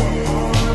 Oh.